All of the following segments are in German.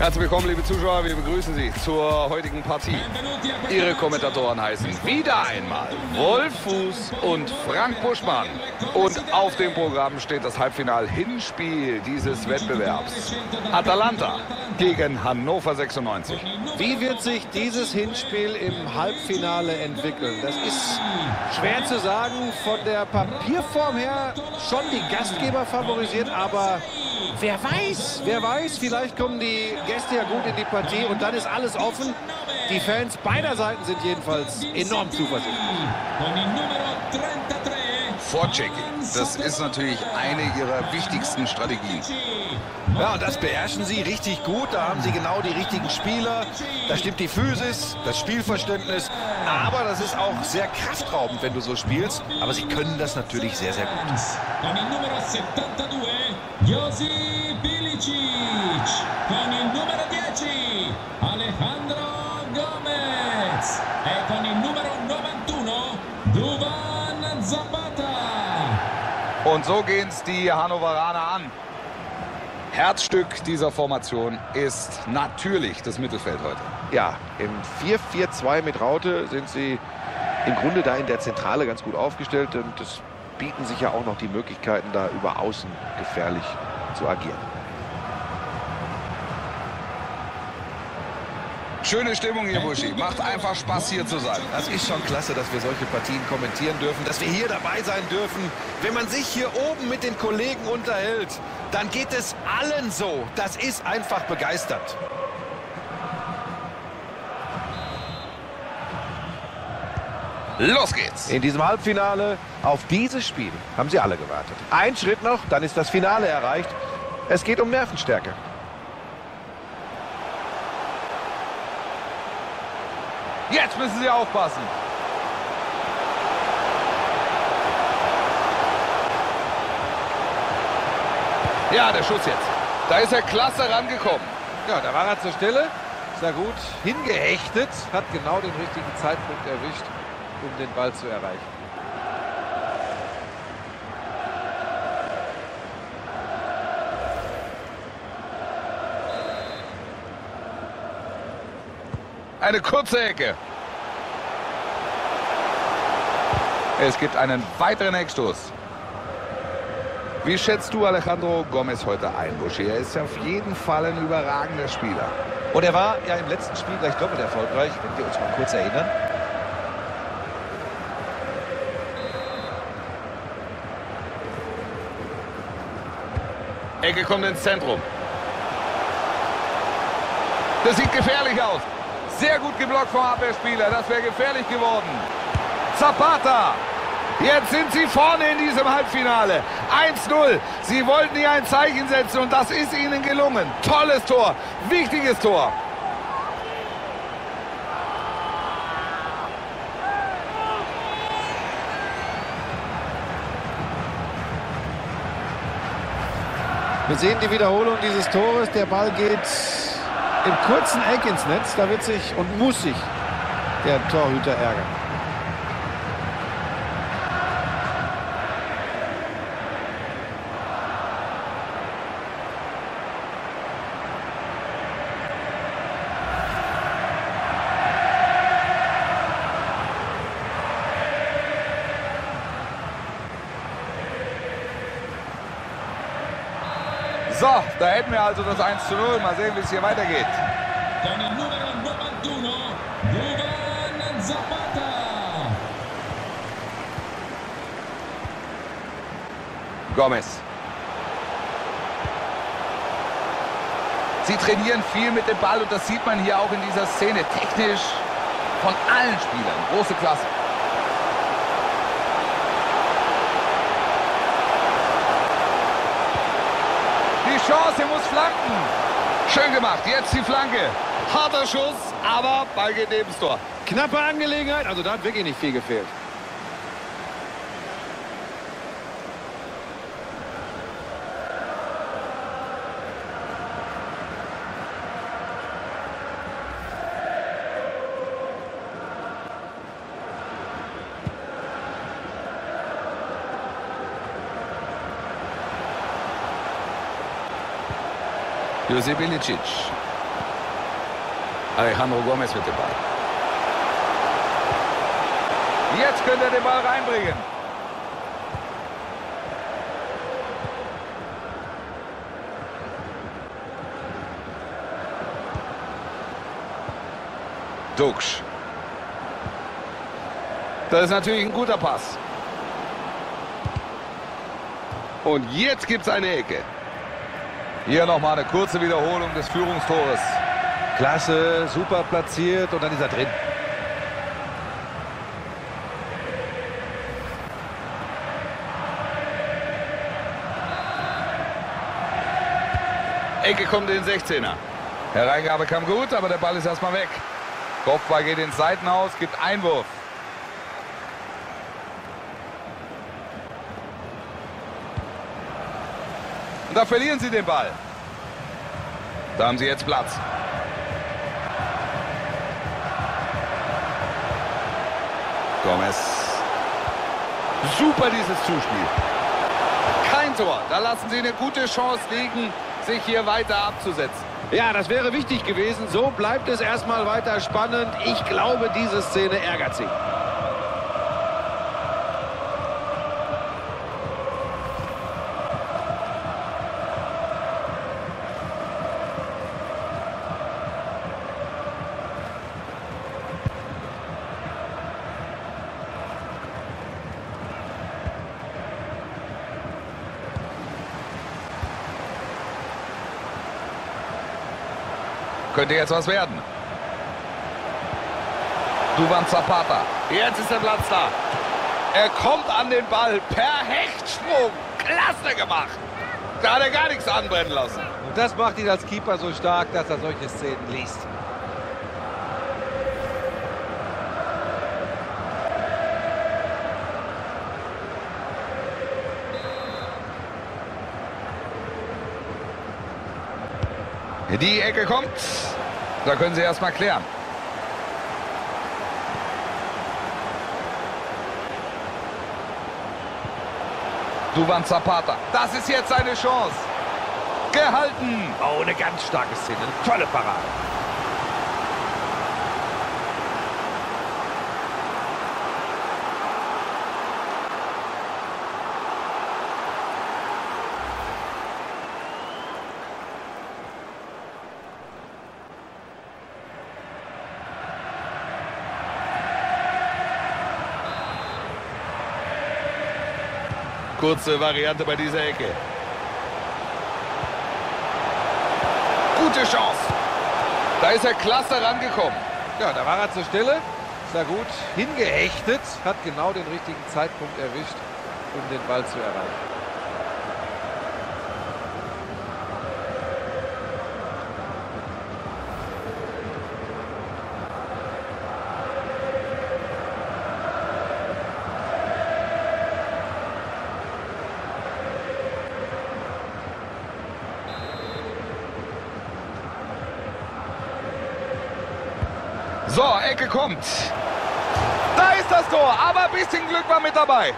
Herzlich willkommen, liebe Zuschauer. Wir begrüßen Sie zur heutigen Partie. Ihre Kommentatoren heißen wieder einmal Wolf Fuß und Frank Buschmann. Und auf dem Programm steht das Halbfinal-Hinspiel dieses Wettbewerbs. Atalanta gegen Hannover 96. Wie wird sich dieses Hinspiel im Halbfinale entwickeln? Das ist schwer zu sagen. Von der Papierform her schon die Gastgeber favorisiert, aber wer weiß, wer weiß, vielleicht kommen die Gäste ja gut in die Partie und dann ist alles offen. Die Fans beider Seiten sind jedenfalls enorm zuversichtlich. Vorchecking, das ist natürlich eine ihrer wichtigsten Strategien. Ja, und das beherrschen sie richtig gut. Da haben sie genau die richtigen Spieler. Da stimmt die Physis, das Spielverständnis. Aber das ist auch sehr kraftraubend, wenn du so spielst. Aber sie können das natürlich sehr, sehr gut. Con il numero 72, Josi Bilicic. Con il numero 10, Alejandro Gomez. E con il numero 91, Duvan Zapata. Und so gehen es die Hannoveraner an. Herzstück dieser Formation ist natürlich das Mittelfeld heute. Ja, im 4-4-2 mit Raute sind sie im Grunde da in der Zentrale ganz gut aufgestellt. Und es bieten sich ja auch noch die Möglichkeiten, da über Außen gefährlich zu agieren. Schöne Stimmung hier, Buschi. Macht einfach Spaß, hier zu sein. Das ist schon klasse, dass wir solche Partien kommentieren dürfen, dass wir hier dabei sein dürfen. Wenn man sich hier oben mit den Kollegen unterhält, dann geht es allen so. Das ist einfach begeistert. Los geht's. In diesem Halbfinale auf dieses Spiel haben sie alle gewartet. Ein Schritt noch, dann ist das Finale erreicht. Es geht um Nervenstärke. Jetzt müssen Sie aufpassen. Ja, der Schuss jetzt. Da ist er klasse rangekommen. Ja, da war er zur Stelle. Sehr gut hingehechtet. Hat genau den richtigen Zeitpunkt erwischt, um den Ball zu erreichen. Eine kurze Ecke. Es gibt einen weiteren Eckstoß. Wie schätzt du Alejandro Gomez heute ein, Buschi? Er ist ja auf jeden Fall ein überragender Spieler. Und er war ja im letzten Spiel gleich doppelt erfolgreich, wenn wir uns mal kurz erinnern. Ecke kommt ins Zentrum. Das sieht gefährlich aus. Sehr gut geblockt vom Abwehrspieler. Das wäre gefährlich geworden. Zapata. Jetzt sind sie vorne in diesem Halbfinale. 1-0. Sie wollten hier ein Zeichen setzen und das ist ihnen gelungen. Tolles Tor. Wichtiges Tor. Wir sehen die Wiederholung dieses Tores. Der Ball geht im kurzen Eck ins Netz. Da wird sich und muss sich der Torhüter ärgern. So, da hätten wir also das 1 zu 0. Mal sehen, wie es hier weitergeht. Con il numero 91, Duvan Zapata. Gomez. Sie trainieren viel mit dem Ball und das sieht man hier auch in dieser Szene. Technisch von allen Spielern. Große Klasse. Chance muss flanken. Schön gemacht. Jetzt die Flanke. Harter Schuss, aber Ball geht neben Tor. Knappe Angelegenheit. Also da hat wirklich nicht viel gefehlt. Josip Ilicic. Alejandro Gomez mit dem Ball. Jetzt könnte er den Ball reinbringen. Duxch. Das ist natürlich ein guter Pass. Und jetzt gibt es eine Ecke. Hier nochmal eine kurze Wiederholung des Führungstores. Klasse, super platziert und dann ist er drin. Ecke kommt in den 16er. Hereingabe kam gut, aber der Ball ist erstmal weg. Kopfball geht ins Seitenhaus, gibt Einwurf. Da verlieren sie den Ball. Da haben sie jetzt Platz. Gomez. Super dieses Zuspiel. Kein Tor. Da lassen sie eine gute Chance liegen, sich hier weiter abzusetzen. Ja, das wäre wichtig gewesen. So bleibt es erstmal weiter spannend. Ich glaube, diese Szene ärgert sie. Könnte jetzt was werden. Duvan Zapata. Jetzt ist der Platz da. Er kommt an den Ball per Hechtsprung. Klasse gemacht. Da hat er gar nichts anbrennen lassen. Und das macht ihn als Keeper so stark, dass er solche Szenen liest. Die Ecke kommt. Da können sie erst mal klären. Duvan Zapata. Das ist jetzt seine Chance. Gehalten. Oh, eine ganz starke Szene. Eine tolle Parade. Kurze Variante bei dieser Ecke. Gute Chance. Da ist er klasse rangekommen. Ja, da war er zur Stelle. Ist er gut hingeächtet. Hat genau den richtigen Zeitpunkt erwischt, um den Ball zu erreichen. So, Ecke kommt. Da ist das Tor, aber ein bisschen Glück war mit dabei.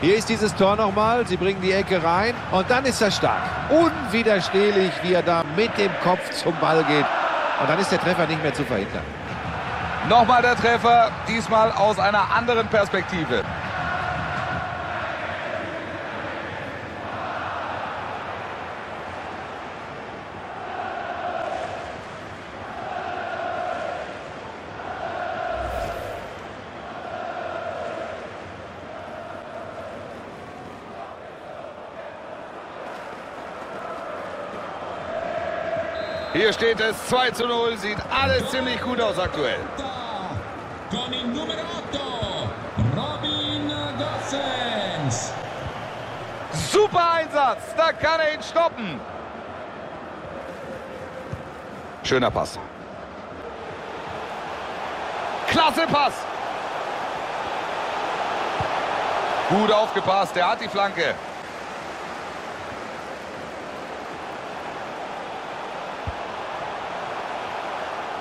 Hier ist dieses Tor nochmal. Sie bringen die Ecke rein und dann ist er stark. Unwiderstehlich, wie er da mit dem Kopf zum Ball geht. Und dann ist der Treffer nicht mehr zu verhindern. Nochmal der Treffer, diesmal aus einer anderen Perspektive. Hier steht es 2 zu 0. Sieht alles ziemlich gut aus aktuell. Con il numero 8, Robin Gossens. Super Einsatz. Da kann er ihn stoppen. Schöner Pass. Klasse Pass. Gut aufgepasst. Der hat die Flanke.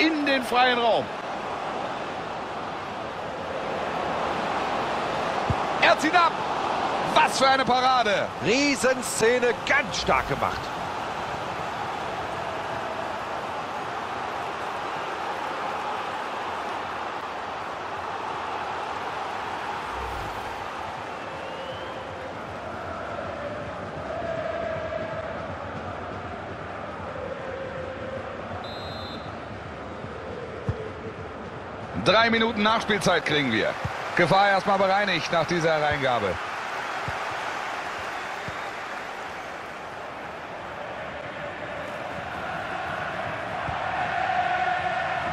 in den freien Raum. Er zieht ab. Was für eine Parade. Riesenszene, ganz stark gemacht. Drei Minuten Nachspielzeit kriegen wir. Gefahr erstmal bereinigt nach dieser Reingabe.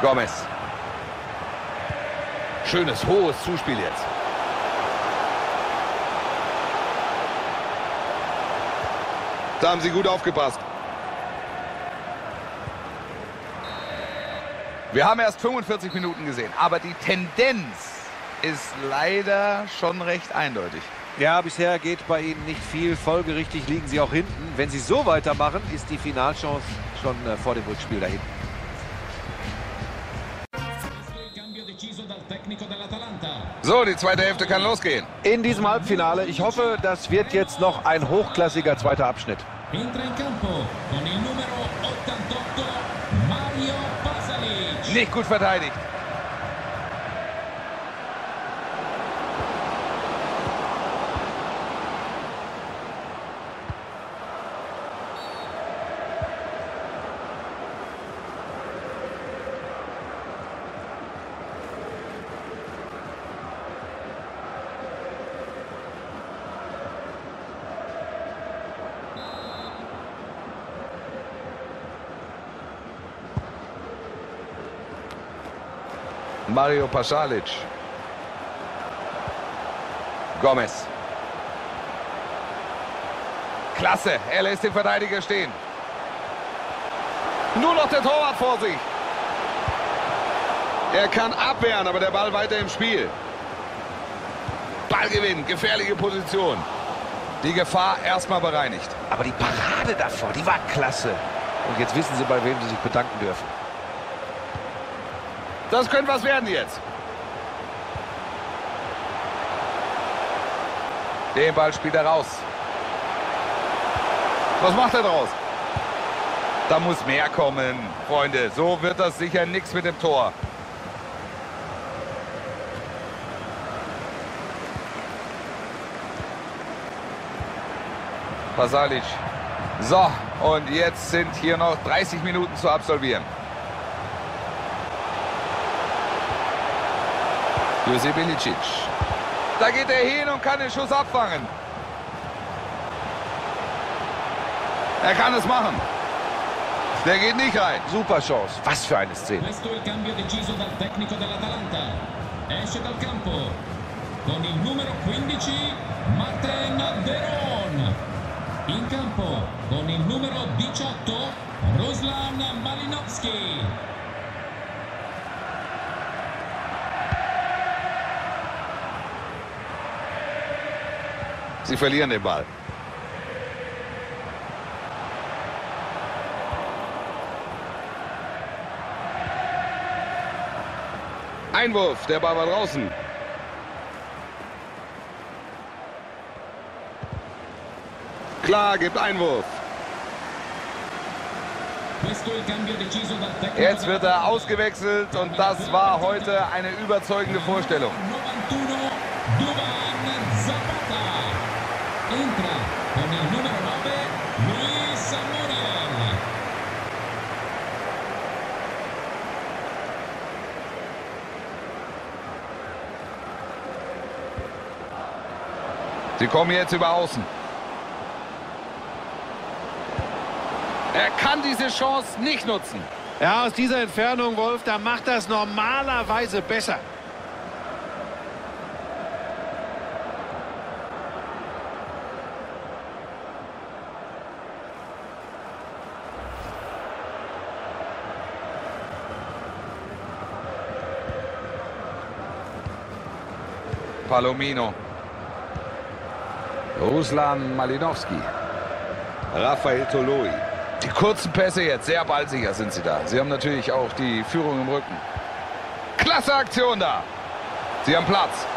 Gomez. Schönes, hohes Zuspiel jetzt. Da haben sie gut aufgepasst. Wir haben erst 45 Minuten gesehen, aber die Tendenz ist leider schon recht eindeutig. Ja, bisher geht bei ihnen nicht viel. Folgerichtig liegen sie auch hinten. Wenn sie so weitermachen, ist die Finalchance schon äh, vor dem Rückspiel da hinten. So, die zweite Hälfte kann losgehen. In diesem Halbfinale. Ich hoffe, das wird jetzt noch ein hochklassiger zweiter Abschnitt. Entra in campo con Nicht gut verteidigt. Mario Pasalic. Gomez. Klasse, er lässt den Verteidiger stehen. Nur noch der Torwart vor sich. Er kann abwehren, aber der Ball weiter im Spiel. Ballgewinn, gefährliche Position. Die Gefahr erstmal bereinigt. Aber die Parade davor, die war klasse. Und jetzt wissen sie, bei wem sie sich bedanken dürfen. Das könnte was werden jetzt. Den Ball spielt er raus. Was macht er draus? Da muss mehr kommen, Freunde. So wird das sicher nichts mit dem Tor. Pasalic. So, und jetzt sind hier noch 30 Minuten zu absolvieren. Josip Ilicic. Da geht er hin und kann den Schuss abfangen. Er kann es machen. Der geht nicht rein. Super Chance. Was für eine Szene. Con il numero 15 Martin Deron. In campo con il numero 18 Ruslan Malinowski. Sie verlieren den Ball. Einwurf, der Ball war draußen. Klar, gibt Einwurf. Jetzt wird er ausgewechselt und das war heute eine überzeugende Vorstellung. Sie kommen jetzt über Außen. Er kann diese Chance nicht nutzen. Ja, aus dieser Entfernung, Wolf, da macht das normalerweise besser. Palomino. Ruslan Malinowski. Rafael Toloi. Die kurzen Pässe jetzt, sehr ballsicher sind sie da. Sie haben natürlich auch die Führung im Rücken. Klasse Aktion da. Sie haben Platz.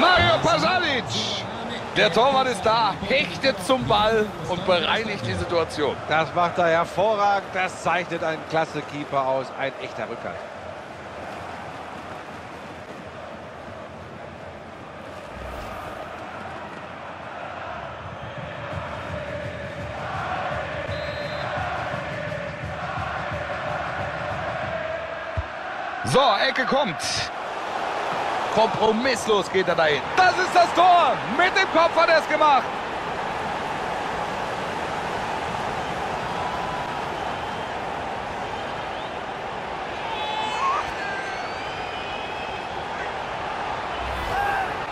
Mario Pasalic. Der Torwart ist da, hechtet zum Ball und bereinigt die Situation. Das macht er hervorragend. Das zeichnet ein klasse Keeper aus. Ein echter Rückhalt. So, Ecke kommt. Kompromisslos geht er dahin. Das ist das Tor. Mit dem Kopf hat er es gemacht.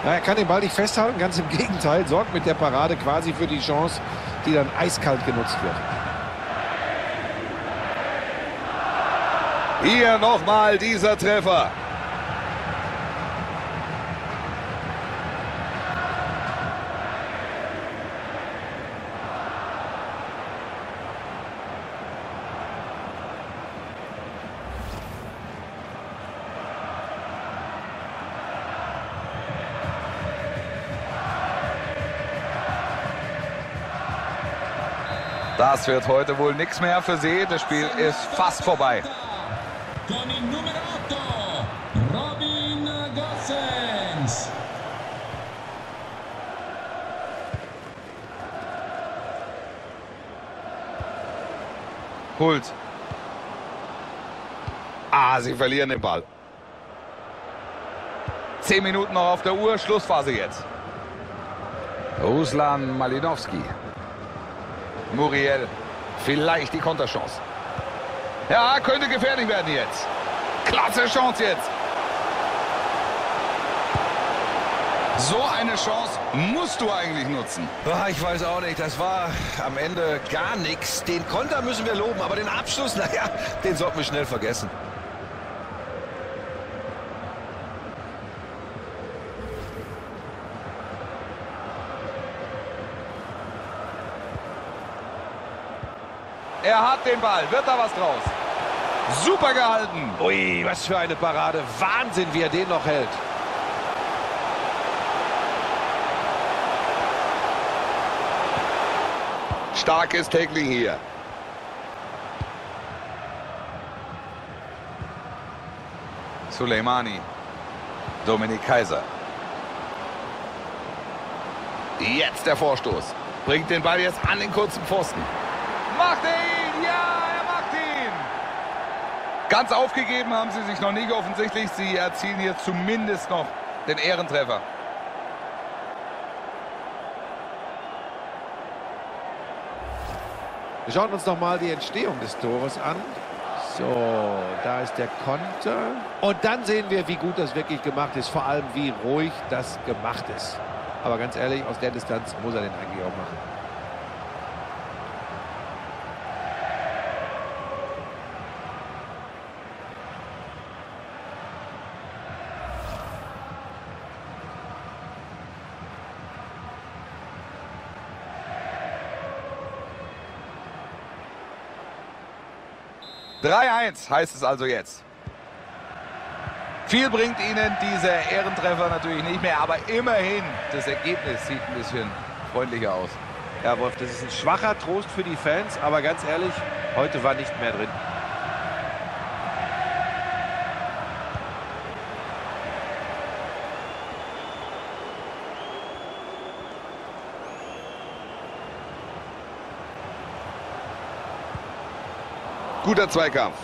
Er kann den Ball nicht festhalten, ganz im Gegenteil, sorgt mit der Parade quasi für die Chance, die dann eiskalt genutzt wird. Hier nochmal dieser Treffer. Das wird heute wohl nichts mehr für sie. Das Spiel ist fast vorbei. Hult. Ah, sie verlieren den Ball. Zehn Minuten noch auf der Uhr, Schlussphase jetzt. Ruslan Malinowski. Muriel. Vielleicht die Konterchance. Ja, könnte gefährlich werden jetzt. Klasse Chance jetzt. So eine Chance musst du eigentlich nutzen. Ah, ich weiß auch nicht, das war am Ende gar nichts. Den Konter müssen wir loben, aber den Abschluss, naja, den sollten wir schnell vergessen. Er hat den Ball. Wird da was draus? Super gehalten. Ui, was für eine Parade. Wahnsinn, wie er den noch hält. Starkes Tackling hier. Suleimani. Dominik Kaiser. Jetzt der Vorstoß. Bringt den Ball jetzt an den kurzen Pfosten. Macht er ihn! Ja, er macht ihn! Ganz aufgegeben haben sie sich noch nicht offensichtlich. Sie erzielen hier zumindest noch den Ehrentreffer. Wir schauen uns noch mal die Entstehung des Tores an. So, da ist der Konter. Und dann sehen wir, wie gut das wirklich gemacht ist. Vor allem, wie ruhig das gemacht ist. Aber ganz ehrlich, aus der Distanz muss er den eigentlich auch machen. 3-1 heißt es also jetzt. Viel bringt ihnen dieser Ehrentreffer natürlich nicht mehr, aber immerhin, das Ergebnis sieht ein bisschen freundlicher aus. Ja, Wolf, das ist ein schwacher Trost für die Fans, aber ganz ehrlich, heute war nicht mehr drin. Guter Zweikampf.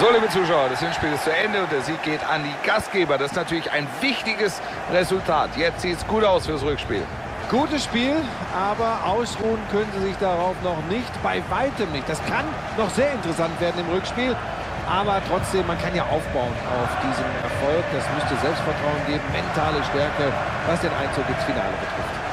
So, liebe Zuschauer, das Hinspiel ist zu Ende und der Sieg geht an die Gastgeber. Das ist natürlich ein wichtiges Resultat. Jetzt sieht es gut aus fürs Rückspiel. Gutes Spiel, aber ausruhen können sie sich darauf noch nicht, bei weitem nicht. Das kann noch sehr interessant werden im Rückspiel, aber trotzdem, man kann ja aufbauen auf diesem Erfolg. Das müsste Selbstvertrauen geben, mentale Stärke, was den Einzug ins Finale betrifft.